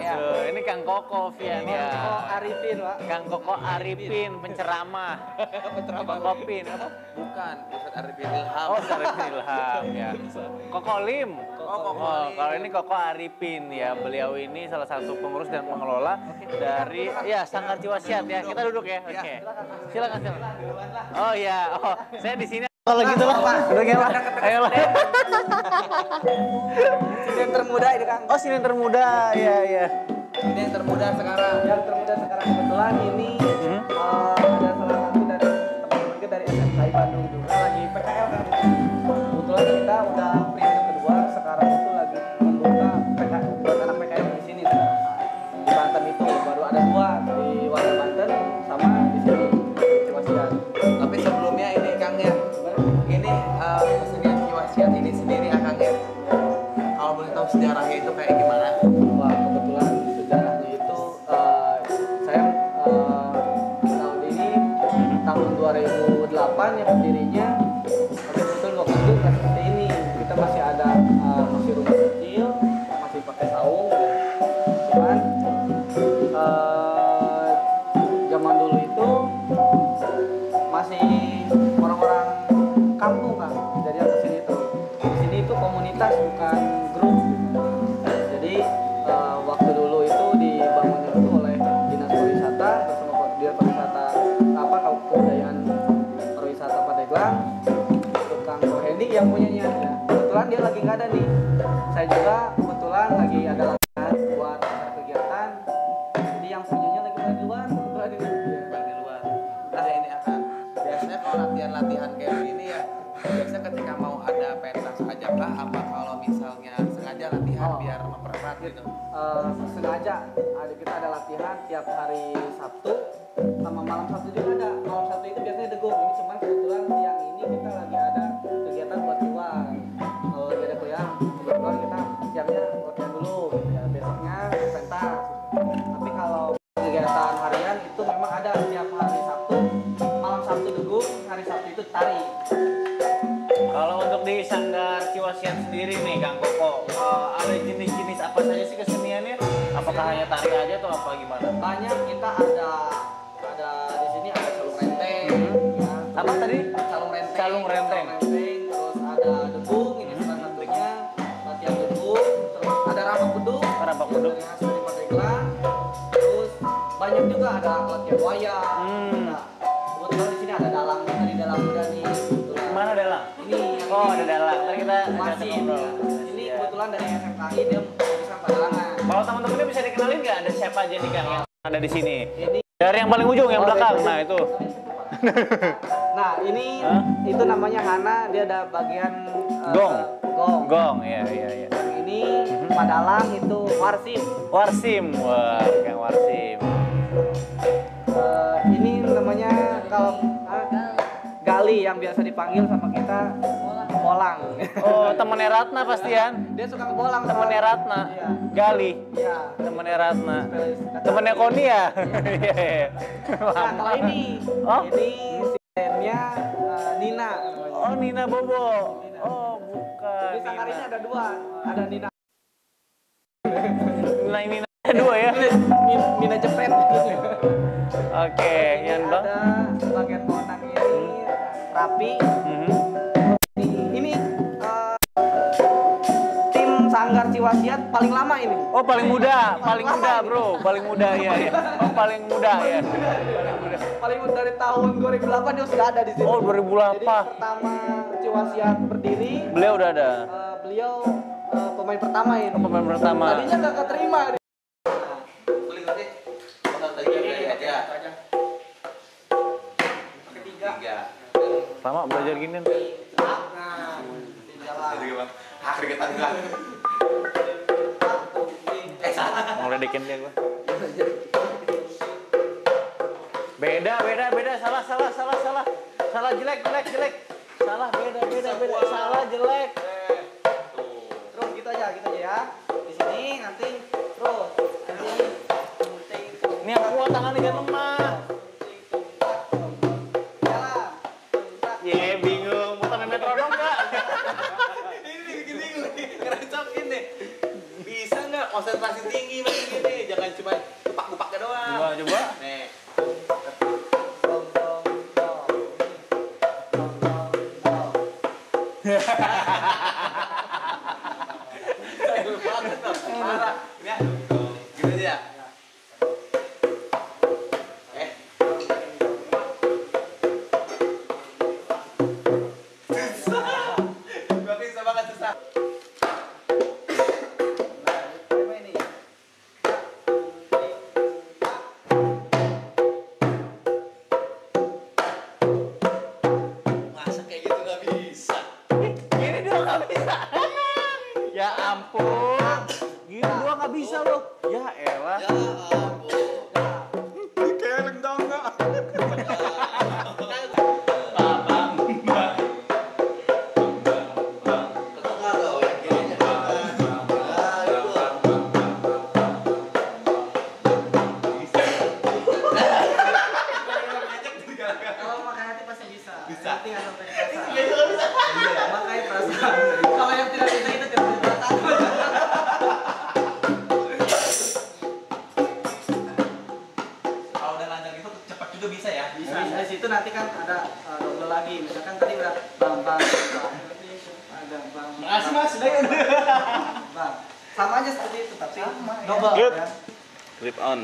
ya. Koko ya. Ini Kang Koko Vian ya. Koko Arifin, Pak. Kang Koko Arifin, penceramah. Penceramah. Kokopin apa? Bukan, Ustadz Arifin Ilham. Oh, Sarifin Ilham ya. Koko Lim. Oh, Koko Oh, Lim. kalau ini Koko Arifin ya. Beliau ini salah satu pengurus dan pengelola dari ya Sanggar Ciwasiat ya. Kita duduk ya. Oke. Silakan silakan. Oh ya. Oh, saya di sini kalau gitu lah. Duduk ya, Pak. Ayo lah. Yang termuda ini, Kang. Oh, sini termuda. Ya, ya. Ini yang termuda sekarang. Yang termuda sekarang kebetulan ini Hmm? eh, ada salah satu dari teman-teman kita dari SMKI Bandung juga lagi PKL kan. Kebetulan kita udah 2008 ya berdirinya nggak ada nih saya juga kebetulan lagi ada latihan buat kegiatan jadi yang punyanya lagi di luar kebetulan ini ya. Bang di luar. Nah ini akan biasanya kalau latihan-latihan kayak gini ya, biasanya ketika mau ada pentas aja kah? Apa kalau misalnya sengaja latihan Oh. biar mempererat gitu? Eh, sengaja ada kita ada latihan tiap hari Sabtu sama malam Sabtu juga ada malam Sabtu itu biasanya degung ini cuman kebetulan siang ini kita lagi ada kegiatan buat luar di Sanggar Ciwasiat sendiri nih, Kang Koko, eh, ada jenis-jenis apa saja sih keseniannya? Apakah hanya tari aja atau apa gimana? banyak kita ada ada di sini ada calung renteng ya, Apa tadi? calung renteng Calung renteng. terus ada debung ini salah satunya latihan debung terus ada ramak beduk Ramak beduk. dari Pandeglang terus banyak juga ada latihan wayang Hmm. nah, kebetulan di sini ada dalang di dalam juga nih. Mana dalang? ini Oh, ada dalang. Ntar kita masih ini kebetulan dari SMKI dia bisa padalangan Kalau teman-temannya bisa dikenalin nggak ada siapa aja nih Kang yang ada di sini? ini Dari yang paling ujung, yang Oh, belakang. Nah, itu. Nah, ini Hah? itu namanya Hana, dia ada bagian eh, Gong. Gong. Gong, iya iya iya. Yang ini Padalang itu Warsim. Warsim, wah, Kang Warsim. Gali yang biasa dipanggil sama kita Bolang. Oh, temennya Ratna pastian. dia suka ngebolang. Temennya Ratna. Iya. Gali. Iya. Temennya Ratna. Temennya Koni ya? Iya. iya. Nah, kalau ini Oh. ini sistemnya eh, Nina. Oh, Nina Bobo. Oh, bukan. Di sanggar ini ada dua, ada Nina Nina Nina dua ya. Nina, Nina Jepret. Oke, yang dong. ada bagian rapi Mhm. ini, ini eh, tim sanggar Ciwasiat paling lama ini Oh, paling muda, paling muda, ini. Bro. Paling muda ya, ya. Oh, paling muda ya. paling muda dari tahun 2008 dia sudah ada di sini Oh, 2008. jadi pertama Ciwasiat berdiri Beliau udah ada. eh, beliau eh, pemain pertama ini Pemain pertama. tadinya nggak keterima Lama belajar gini. nah? Ah, keringetan enggak? Eh, salah. Mau ledekin dia gua. Beda, beda, beda. Salah, salah, salah, salah. Salah jelek, jelek, jelek. Salah, beda, beda, beda. Salah jelek. terus gitu aja gitu aja ya di sini nanti terus nanti Ini yang kuat tangannya jangan lemah. konsentrasi tinggi begini, jangan cuma kupak kupaknya doang. Coba coba. Nih. Hahaha bisa loh. Ya elah. Ya, um. Nah, sama aja seperti itu tapi sama, double ya. ya. Clip on.